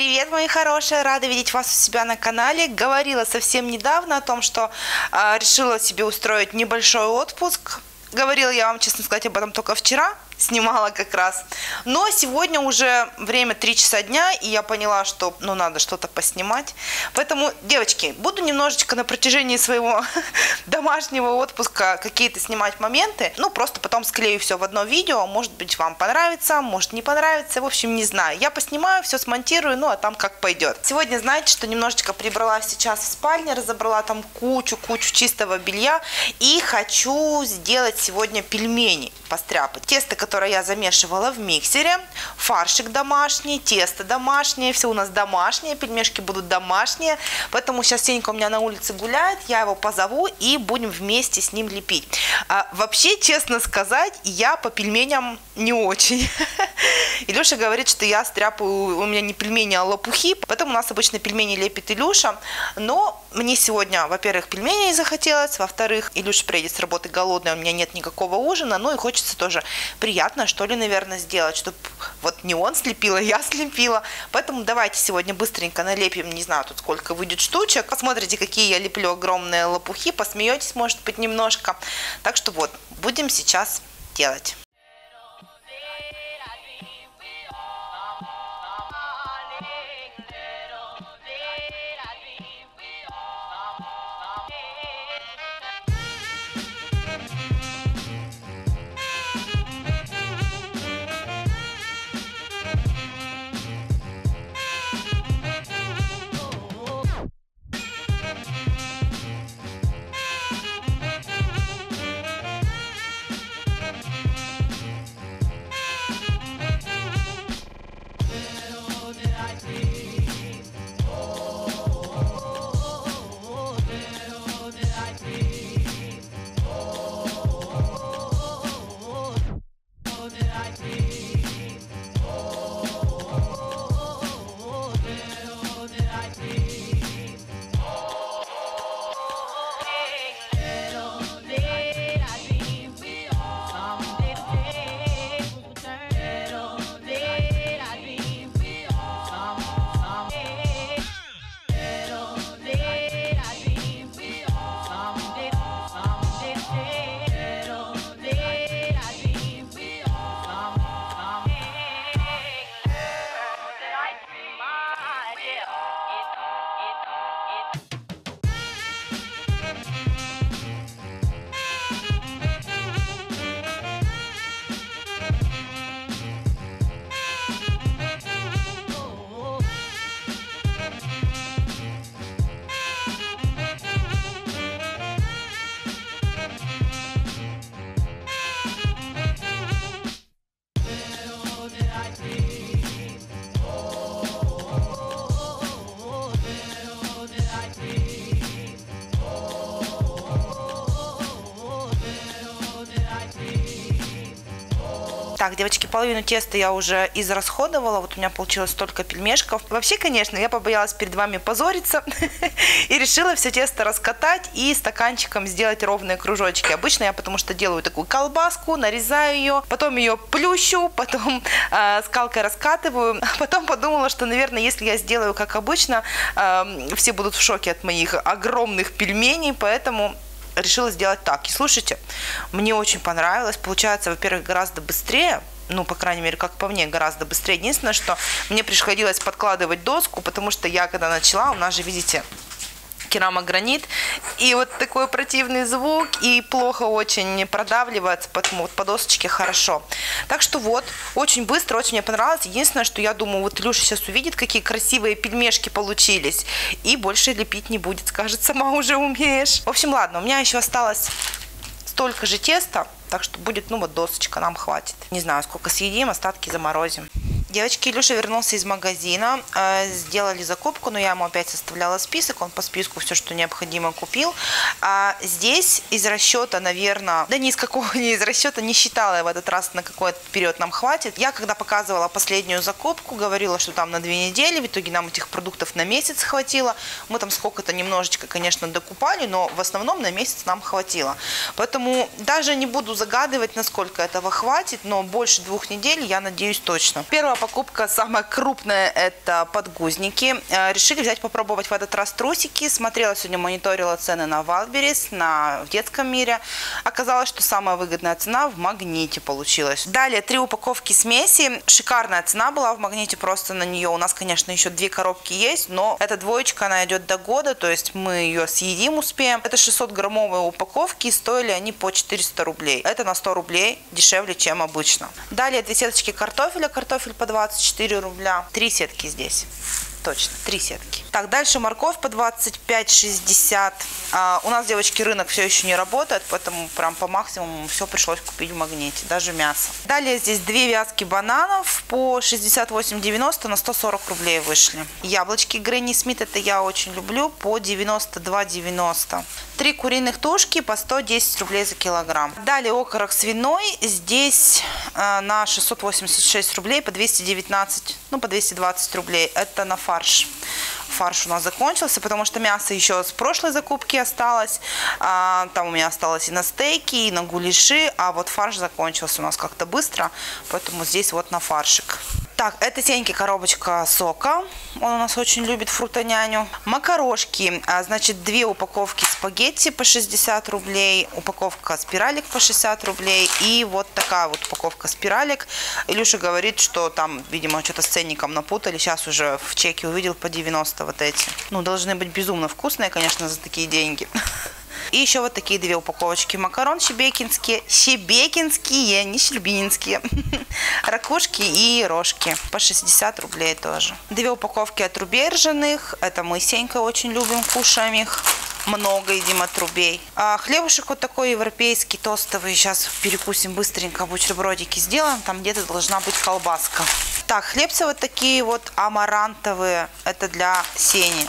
Привет, мои хорошие! Рада видеть вас у себя на канале. Говорила совсем недавно о том, что э, решила себе устроить небольшой отпуск. Говорила я вам, честно сказать, об этом только вчера снимала как раз. Но сегодня уже время 3 часа дня, и я поняла, что ну надо что-то поснимать. Поэтому, девочки, буду немножечко на протяжении своего домашнего отпуска какие-то снимать моменты. Ну, просто потом склею все в одно видео. Может быть, вам понравится, может не понравится. В общем, не знаю. Я поснимаю, все смонтирую, ну, а там как пойдет. Сегодня, знаете, что немножечко прибрала сейчас в спальне, разобрала там кучу-кучу чистого белья. И хочу сделать сегодня пельмени постряпать. Тесто, которое я замешивала в миксере, фаршик домашний, тесто домашнее, все у нас домашнее, пельмешки будут домашние. Поэтому сейчас Сенька у меня на улице гуляет, я его позову и будем вместе с ним лепить. А, вообще, честно сказать, я по пельменям не очень. Илюша говорит, что я стряпаю, у меня не пельмени, а лопухи, поэтому у нас обычно пельмени лепит Илюша. Но мне сегодня, во-первых, пельменей захотелось, во-вторых, Илюша приедет с работы голодный, у меня нет никакого ужина, ну и хочется тоже приятно, что ли, наверное, сделать, чтобы вот не он слепил, а я слепила. Поэтому давайте сегодня быстренько налепим, не знаю, тут сколько выйдет штучек. Посмотрите, какие я леплю огромные лопухи, посмеетесь, может быть, немножко. Так что вот, будем сейчас делать. Половину теста я уже израсходовала. Вот у меня получилось столько пельмешков. Вообще, конечно, я побоялась перед вами позориться и решила все тесто раскатать и стаканчиком сделать ровные кружочки. Обычно я потому что делаю такую колбаску, нарезаю ее, потом ее плющу, потом э, скалкой раскатываю. Потом подумала, что, наверное, если я сделаю как обычно, э, все будут в шоке от моих огромных пельменей, поэтому решила сделать так. И слушайте, мне очень понравилось. Получается, во-первых, гораздо быстрее, ну, по крайней мере, как по мне, гораздо быстрее. Единственное, что мне приходилось подкладывать доску, потому что я, когда начала, у нас же, видите, керамогранит. И вот такой противный звук, и плохо очень продавливается, поэтому вот по досочке хорошо. Так что вот, очень быстро, очень мне понравилось. Единственное, что я думаю, вот Илюша сейчас увидит, какие красивые пельмешки получились, и больше лепить не будет, скажет, сама уже умеешь. В общем, ладно, у меня еще осталось столько же теста, так что будет, ну вот досочка нам хватит. Не знаю, сколько съедим, остатки заморозим. Девочки, Илюша вернулся из магазина, э, сделали закупку, но я ему опять составляла список, он по списку все, что необходимо купил. А здесь из расчета, наверное, да ни из какого, не из расчета, не считала я в этот раз, на какой период нам хватит. Я когда показывала последнюю закупку, говорила, что там на две недели, в итоге нам этих продуктов на месяц хватило. Мы там сколько-то немножечко, конечно, докупали, но в основном на месяц нам хватило. Поэтому даже не буду загадывать, насколько этого хватит, но больше двух недель, я надеюсь, точно. Первое покупка самая крупная – это подгузники. Э, решили взять попробовать в этот раз трусики. Смотрела сегодня, мониторила цены на Валберис, на, в детском мире. Оказалось, что самая выгодная цена в Магните получилась. Далее три упаковки смеси. Шикарная цена была в Магните просто на нее. У нас, конечно, еще две коробки есть, но эта двоечка, она идет до года, то есть мы ее съедим успеем. Это 600 граммовые упаковки, стоили они по 400 рублей. Это на 100 рублей дешевле, чем обычно. Далее две сеточки картофеля, картофель по 24 рубля. Три сетки здесь точно, три сетки. Так, дальше морковь по 25,60. А, у нас, девочки, рынок все еще не работает, поэтому прям по максимуму все пришлось купить в магните, даже мясо. Далее здесь две вязки бананов по 68,90 на 140 рублей вышли. Яблочки Гренни Смит, это я очень люблю, по 92,90. Три куриных тушки по 110 рублей за килограмм. Далее окорок свиной, здесь э, на 686 рублей по 219, ну по 220 рублей. Это на фарш. Фарш у нас закончился, потому что мясо еще с прошлой закупки осталось. А, там у меня осталось и на стейки, и на гуляши, а вот фарш закончился у нас как-то быстро, поэтому здесь вот на фаршик. Так, это Сеньки коробочка сока. Он у нас очень любит фрутоняню. Макарошки. А, значит, две упаковки спагетти по 60 рублей. Упаковка спиралек по 60 рублей. И вот такая вот упаковка спиралек. Илюша говорит, что там, видимо, что-то с ценником напутали. Сейчас уже в чеке увидел по 90 вот эти. Ну, должны быть безумно вкусные, конечно, за такие деньги. И еще вот такие две упаковочки макарон щебекинские. Щебекинские, не щербининские. Ракушки и рожки. По 60 рублей тоже. Две упаковки отрубей ржаных. Это мы с Сенькой очень любим, кушаем их много едим отрубей. А хлебушек вот такой европейский, тостовый. Сейчас перекусим быстренько, бутербродики сделаем. Там где-то должна быть колбаска. Так, хлебцы вот такие вот амарантовые. Это для сени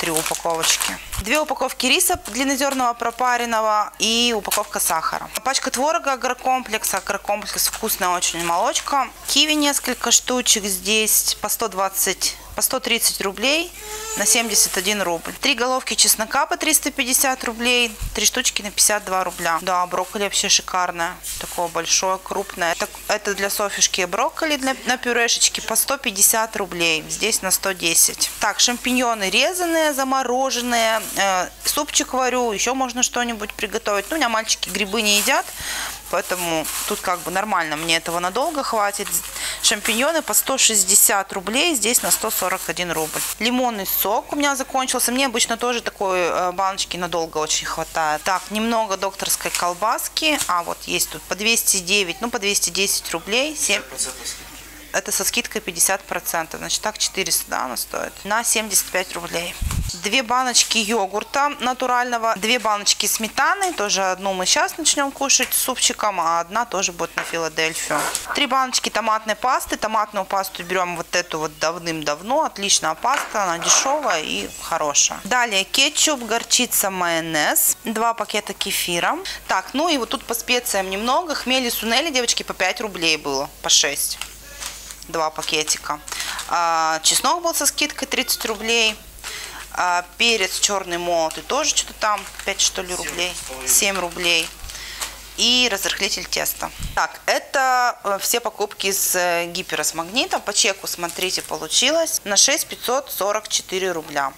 три упаковочки. Две упаковки риса длиннозерного пропаренного и упаковка сахара. Пачка творога агрокомплекс. Агрокомплекс вкусная очень молочка. Киви несколько штучек здесь по 120 по 130 рублей на 71 рубль. Три головки чеснока по 350 рублей, три штучки на 52 рубля. Да, брокколи вообще шикарное, такое большое, крупное. Это, это для Софишки брокколи для, на пюрешечке по 150 рублей, здесь на 110. Так, шампиньоны резаные, замороженные, э, супчик варю, еще можно что-нибудь приготовить. Ну, у меня мальчики грибы не едят, Поэтому тут как бы нормально, мне этого надолго хватит. Шампиньоны по 160 рублей, здесь на 141 рубль. Лимонный сок у меня закончился. Мне обычно тоже такой э, баночки надолго очень хватает. Так, немного докторской колбаски. А, вот есть тут по 209, ну по 210 рублей. 7 это со скидкой 50%. Значит, так 400, да, она стоит. На 75 рублей. Две баночки йогурта натурального, две баночки сметаны, тоже одну мы сейчас начнем кушать с супчиком, а одна тоже будет на Филадельфию. Три баночки томатной пасты. Томатную пасту берем вот эту вот давным-давно. Отличная паста, она дешевая и хорошая. Далее кетчуп, горчица, майонез. Два пакета кефира. Так, ну и вот тут по специям немного. Хмели сунели, девочки, по 5 рублей было, по 6 два пакетика. А, чеснок был со скидкой 30 рублей. А, перец черный молотый тоже что-то там 5 что ли рублей. 7 рублей. И разрыхлитель теста. Так, это э, все покупки с э, гипера с магнитом. По чеку, смотрите, получилось на 6 544 рубля.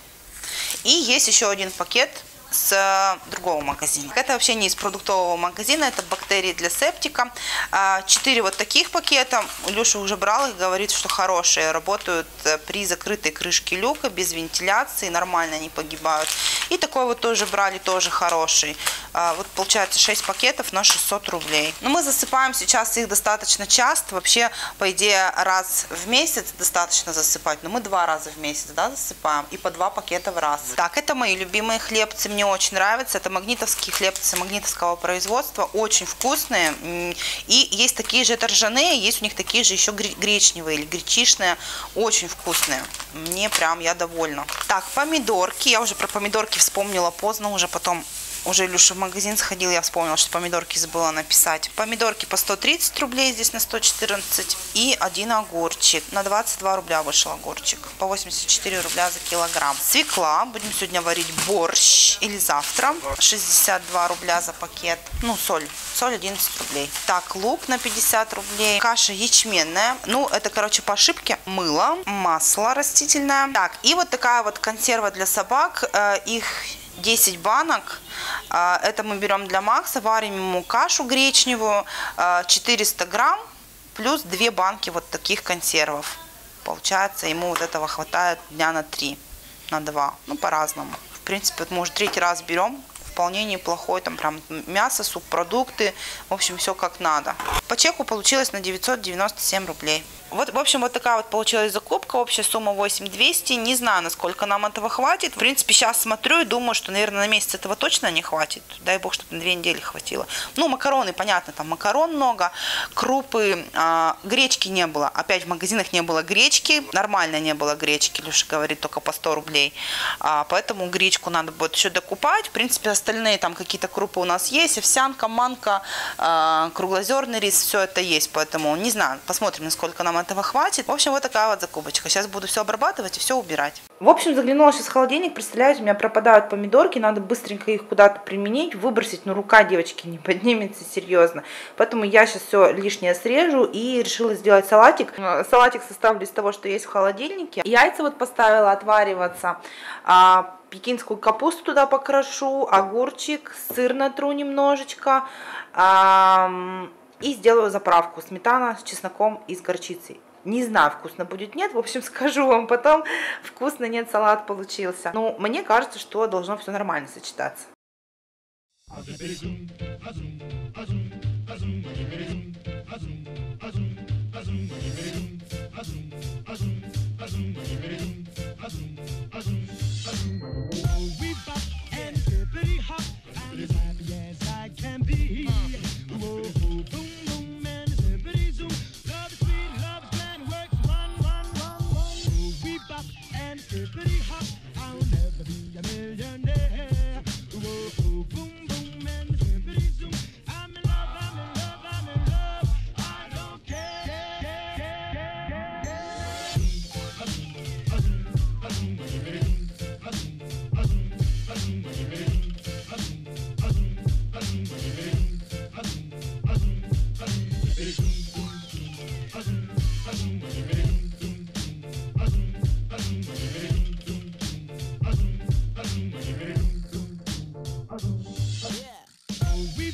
И есть еще один пакет с э, другого магазина. Это вообще не из продуктового магазина, это бактерии для септика. А, четыре вот таких пакета. Илюша уже брал их, говорит, что хорошие. Работают э, при закрытой крышке люка, без вентиляции, нормально они погибают. И такой вот тоже брали, тоже хороший. А, вот получается 6 пакетов на 600 рублей. Но мы засыпаем сейчас их достаточно часто. Вообще, по идее, раз в месяц достаточно засыпать. Но мы два раза в месяц да, засыпаем. И по два пакета в раз. Так, это мои любимые хлебцы мне очень нравится. Это магнитовские хлебцы магнитовского производства. Очень вкусные. И есть такие же, это есть у них такие же еще гречневые или гречишные. Очень вкусные. Мне прям, я довольна. Так, помидорки. Я уже про помидорки вспомнила поздно, уже потом уже Илюша в магазин сходил, я вспомнила, что помидорки забыла написать. Помидорки по 130 рублей, здесь на 114. И один огурчик. На 22 рубля вышел огурчик. По 84 рубля за килограмм. Свекла. Будем сегодня варить борщ или завтра. 62 рубля за пакет. Ну, соль. Соль 11 рублей. Так, лук на 50 рублей. Каша ячменная. Ну, это, короче, по ошибке. Мыло, масло растительное. Так, и вот такая вот консерва для собак. Э, их 10 банок. А, это мы берем для Макса, варим ему кашу гречневую, 400 а, грамм, плюс 2 банки вот таких консервов. Получается, ему вот этого хватает дня на 3, на 2, ну по-разному. В принципе, вот мы уже третий раз берем, вполне неплохой, там прям мясо, субпродукты, в общем, все как надо. По чеку получилось на 997 рублей. Вот, в общем, вот такая вот получилась закупка. Общая сумма 8200. Не знаю, насколько нам этого хватит. В принципе, сейчас смотрю и думаю, что, наверное, на месяц этого точно не хватит. Дай бог, чтобы на две недели хватило. Ну, макароны, понятно, там макарон много, крупы, э, гречки не было. Опять в магазинах не было гречки. Нормально не было гречки, Леша говорит, только по 100 рублей. А, поэтому гречку надо будет еще докупать. В принципе, остальные там какие-то крупы у нас есть. Овсянка, манка, э, круглозерный рис, все это есть. Поэтому не знаю, посмотрим, насколько нам этого хватит. В общем, вот такая вот закупочка. Сейчас буду все обрабатывать и все убирать. В общем, заглянула сейчас в холодильник, представляете, у меня пропадают помидорки, надо быстренько их куда-то применить, выбросить, но рука девочки не поднимется серьезно. Поэтому я сейчас все лишнее срежу и решила сделать салатик. Э, салатик составлю из того, что есть в холодильнике. Яйца вот поставила отвариваться, а, пекинскую капусту туда покрошу, огурчик, сыр натру немножечко, и сделаю заправку сметана с чесноком и с горчицей. Не знаю, вкусно будет, нет. В общем, скажу вам потом, вкусно, нет, салат получился. Но мне кажется, что должно все нормально сочетаться.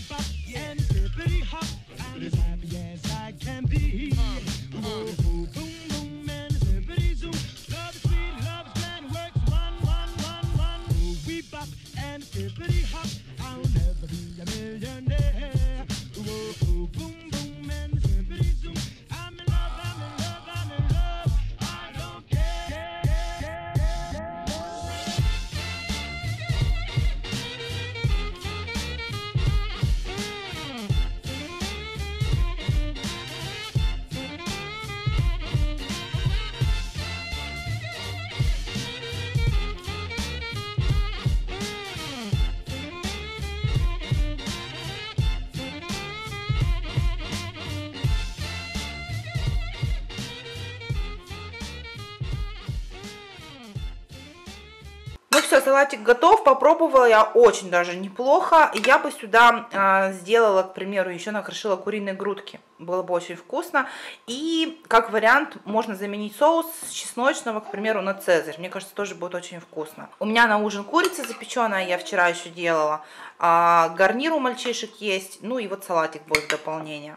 bop yeah. and bippity hop. I'm as happy as I can be. Uh, uh. Boom, boom, boom, and zippity zoom. Love sweet, love works one, one, one, one. We bop and bippity hop. I'll never be a millionaire. Все, салатик готов, попробовала я очень даже неплохо. Я бы сюда э, сделала, к примеру, еще накрошила куриные грудки. Было бы очень вкусно. И как вариант можно заменить соус с чесночного, к примеру, на цезарь. Мне кажется, тоже будет очень вкусно. У меня на ужин курица запеченная, я вчера еще делала. А, гарнир у мальчишек есть. Ну и вот салатик будет в дополнение.